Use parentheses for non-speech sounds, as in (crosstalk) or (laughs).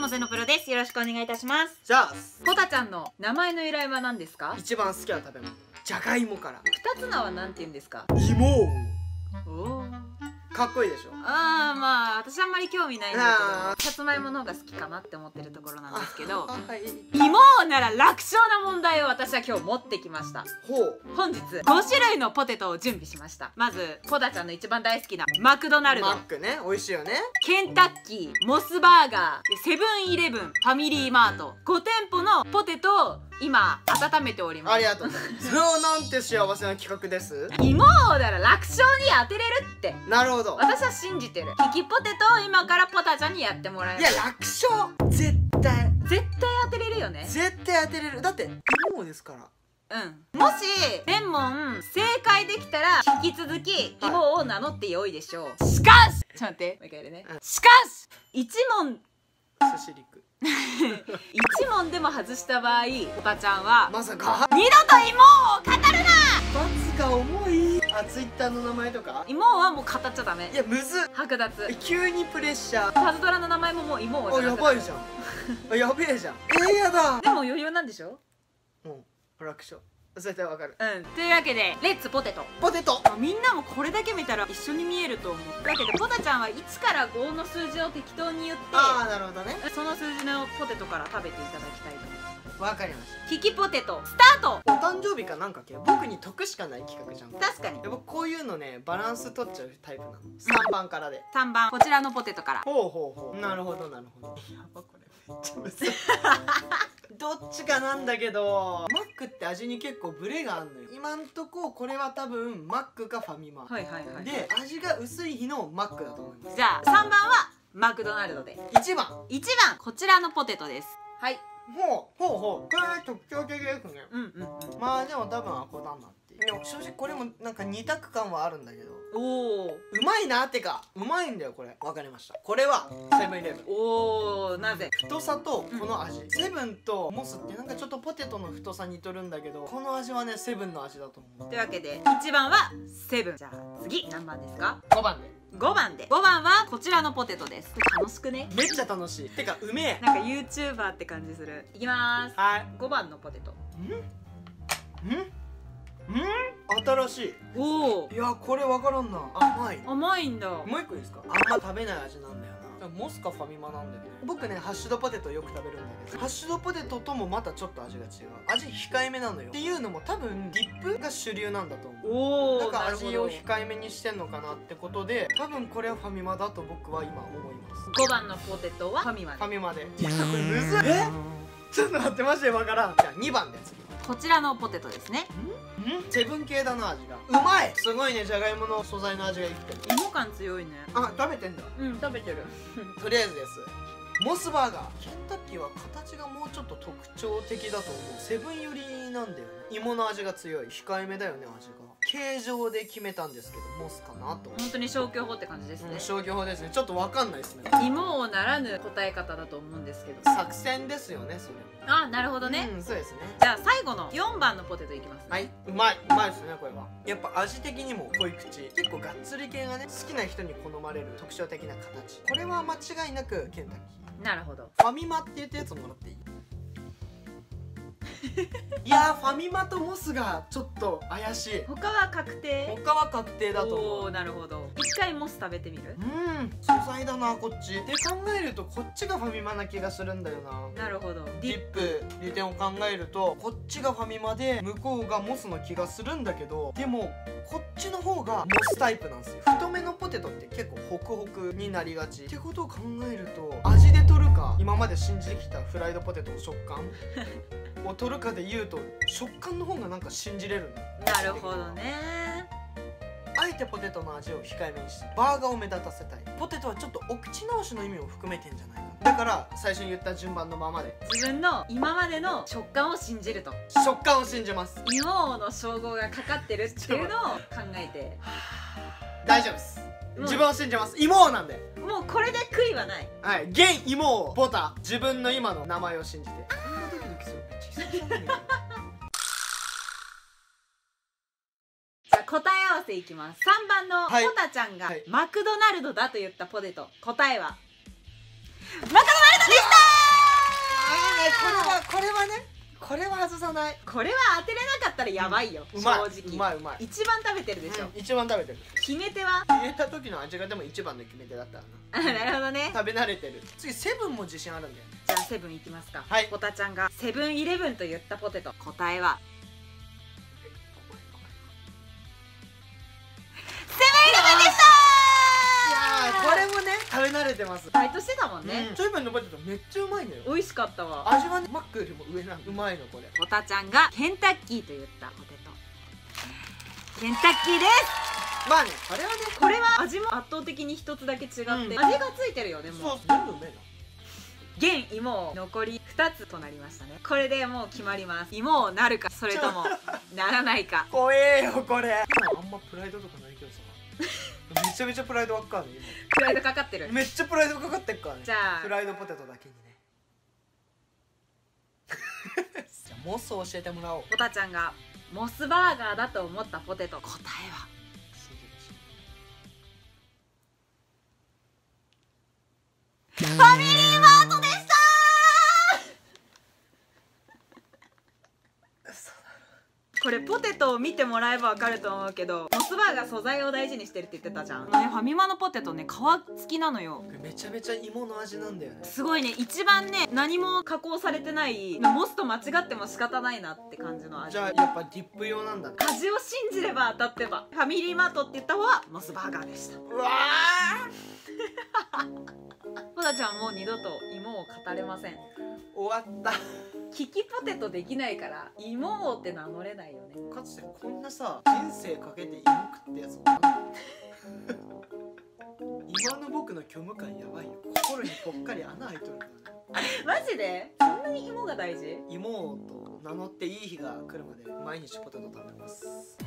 もゼノプロです。よろしくお願いいたします。じゃあポタちゃんの名前の由来は何ですか？一番好きな食べ物。じゃがいもから。二つ名は何て言うんですか？芋。おおかっこいいでしょ？あーまあ私あんまり興味ないんだあけどさつまいもの方が好きかなって思ってるところなんですけど (laughs) あはい。芋なら楽勝な問題を私は今日持ってきました。ほう。本日5種類のポテトを準備しました。まずポタちゃんの一番大好きなマクドナルド。マックね。美味しいよね。ケンタッキーモスバーガーセブンイレブンファミリーマート。5店舗のポテトを今温めております。ありがとうございます。(laughs) それはなんて幸せな企画です？芋なら楽勝に当てれるって。なるほど私は信じてる。キキポテトを今からポタちゃんにやってもらいますいや楽勝。絶対。絶対当てれるよね。絶対当てれる。だって芋ですから。うん。もし全問正解できたら引き続き芋を名乗ってよいでしょう。しかし！ちょっと待って。もう一回やるね。うん。しかし！一問。寿司陸 (laughs) 一問でも外した場合ポタちゃんはまさか。二度と芋を語るな！罰が重いあツイッターの名前とか？芋はもう語っちゃダメ。いやむず。っ剥奪。え急にプレッシャー。パズドラの名前ももう芋をあやばいじゃん。あやべえじゃん。えー、やだ。でも余裕なんでしょ？もう楽勝絶対わかる。うん。というわけでレッツポテト。ポテト。みんなもこれだけ見たら一緒に見えると思う。だけどポタちゃんは1から5の数字を適当に言ってああなるほどね。その数字のポテトから食べていただきたいと思いますわかりましキキポテトスタート。たお誕生日かなんかけ僕に得しかない企画じゃん。確かに。僕こういうのねバランス取っちゃうタイプなの。3番からで。3番こちらのポテトから。ほうほうほう。なるほどなるほど。やばこれ。めっちゃむずいどっちかなんだけど。マックって味に結構ブレがあんのよ。今んとここれは多分マックかファミマ、はいはいはいで味が薄い日のマックだと思います。じゃあ3番はマクドナルドで。1番。1番こちらのポテトです。はいほうほうほう。これ特徴的ですね。うんうんうん。まあでも多分アコだなっていう。でも正直これもなんか二択感はあるんだけどおー。うまいなってかうまいんだよこれ。わかりました。これはセブンイレブン。おーなぜ？太さとこの味、セブンとモスってなんかちょっとポテトの太さ似とるんだけどこの味はねセブンの味だと思う。というわけで1番はセブン。じゃあ次何番ですか？5番で5番で。5番はこちらのポテトです。これ楽しくね？めっちゃ楽しい。てかうめえ。なんか YouTuber って感じする。いきます。はい。5番のポテト。ん？ん？ん？新しい。おおいやこれわからんな。甘い。甘いんだ。もう一個いいですか？あんま食べない味なんだよなモスかファミマなんだよね。僕ねハッシュドポテトよく食べるんだけどハッシュドポテトともまたちょっと味が違う。味控えめなのよ。っていうのも多分ディップが主流なんだと思う。おおだから味を控えめにしてんのかなってことで多分これはファミマだと僕は今思います。5番のポテトは？ファミマで。ファミマで。いやこれむずいえちょっと待ってマジでわからん。じゃあ2番で次。こちらのポテトですね。んセブン系だな味が。うまい。すごいねじゃがいもの素材の味がいってる。芋感強いね。あ食べてんだ。うん食べてる。(laughs) とりあえずです。モスバーガー。ケンタッキーは形がもうちょっと特徴的だと思う。セブン寄りなんだよね。芋の味が強い。控えめだよね味が形状で決めたんですけどモスかなと。本当に消去法って感じですね。うん消去法ですね。ちょっとわかんないですね。芋をならぬ答え方だと思うんですけど。作戦ですよねそれあなるほどね、うんそうですね。じゃあ最後の4番のポテトいきますね。はい。うまい。うまいですねこれは。やっぱ味的にも濃い口。結構がっつり系がね好きな人に好まれる特徴的な形。これは間違いなくケンタッキー。なるほど。ファミマって言ったやつもらっていい？(laughs) いやーファミマとモスがちょっと怪しい。他は確定？他は確定だとお思う。おなるほど。一回モス食べてみる？うん素材だなこっち。で考えるとこっちがファミマな気がするんだよな。なるほど。ディップ。利点を考えるとこっちがファミマで向こうがモスの気がするんだけどでもこっちの方がモスタイプなんですよ。太めのポテトって結構ホクホクになりがち。ってことを考えると味で取るか今まで信じてきたフライドポテトの食感？を取るかで言うと食感の方がなんか信じれるなるほどね。あえてポテトの味を控えめにしてバーガーを目立たせたい。ポテトはちょっとお口直しの意味を含めてんじゃないかな。だから最初に言った順番のままで。自分の今までの食感を信じると。食感を信じます。芋の称号がかかってるっていうのを考えて。(sighs) 大丈夫です。うん自分を信じます。芋なんで。もうこれで悔いはない。はい。現芋をボタ自分の今の名前を信じて答え合わせい。きます3番のポタちゃんが、マクドナルドだと言ったポテト。答えは。マクドナルドでしたこれはこれはね。外さない。これは当てれなかったらやばいよ、うまい正直。うまいうまい一番食べてるでしょ、うん一番食べてる。決め手は？入れた時の味がでも一番の決め手だったな。あなるほどね。食べ慣れてる。次セブンも自信あるんだよ。ねじゃあセブンいきますか。はい。ポタちゃんがセブンイレブンと言ったポテト。答えはれてます。バイトしてたもんね。うん、セブンのポテトめっちゃうまいのよ。美味しかったわ。味はねマックよりも上なのうまいのこれ。ポタちゃんがケンタッキーと言ったポテト。ケンタッキーです。まあねこれはね。これは味も圧倒的に一つだけ違って、うん。味がついてるよでそうも全部うめえ現芋残り2つとなりましたね。これでもう決まります。芋をなるかそれともならないか。な怖えよこれ。今あんまプライドとかないけどさめちゃめちゃプライドばっかるねプライドかかってる。今。めっちゃプライドかかってっからね。じゃあ。フライドポテトだけにね。(laughs) じゃあモスを教えてもらおう。ポタちゃんがモスバーガーだと思ったポテト。答えは。ファミリーマートでしたこれポテトを見てもらえばわかると思うけどモスバーガー素材を大事にしてるって言ってたじゃん、ね、ファミマのポテトね皮付きなのよ。めちゃめちゃ芋の味なんだよね。すごいね。一番ね何も加工されてないモスと間違っても仕方ないなって感じの味。じゃあやっぱディップ用なんだね。味を信じれば当たってば。ファミリーマートって言った方はモスバーガーでした。うわポタちゃんもう二度と芋を語れません。ー終わった。キキポテトできないから芋王って名乗れないよね。かつてこんなさ人生かけて芋食ってやつおらん今の僕の虚無感やばいよ。心にぽっかり穴開いとるからね。マジで？そんなに芋が大事？芋と名乗っていい日が来るまで毎日ポテト食べます